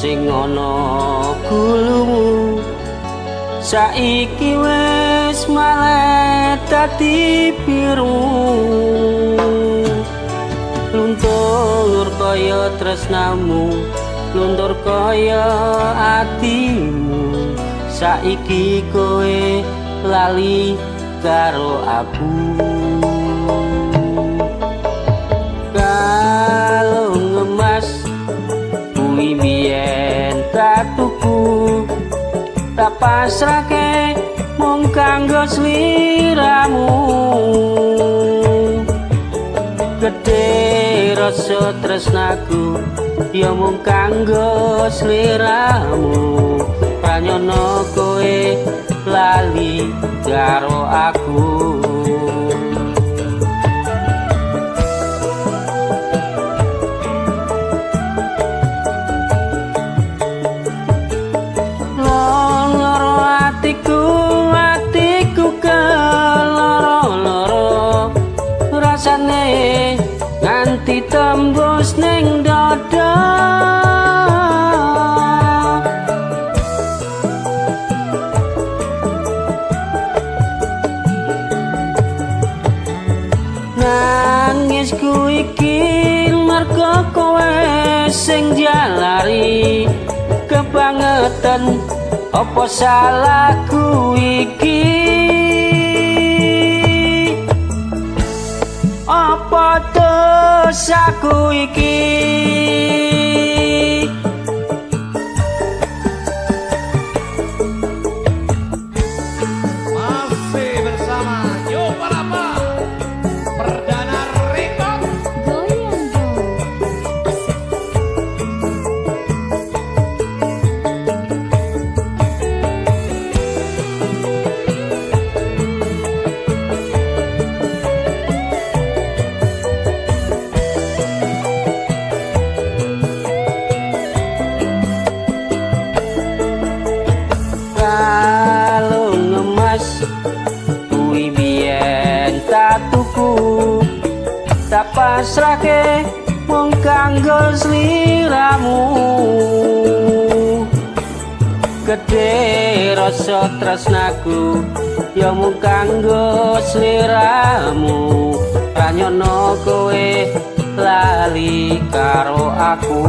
sing ana gulumu saiki wis malah dadi biru. Luntur kaya tresnamu luntur kaya atimu saiki kowe lali karo aku kuwi biyen tak tuku tak pasrake mung kanggo sliramu. Gede rasa tresnaku ya mung kanggo sliramu. Pranyono kowe lali karo aku rasane nganti tembus ning dada. Nangis ku iki mergo kowe sing jalari kebangetan. Apa salahku iki apa dosaku iki tak pasrake mung kanggo sliramu. Gede rasa tresnaku ya mung kanggo sliramu. Pranyono kowe lali karo aku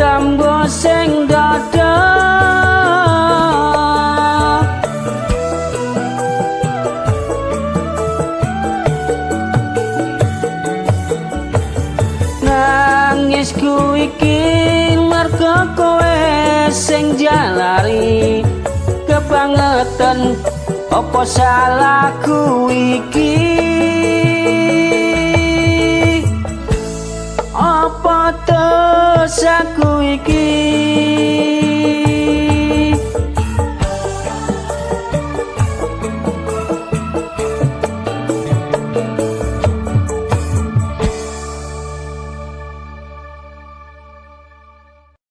tembus sing dada. Nangis ku iki mergo kowe sing jalari kebangetan. Apa salahku iki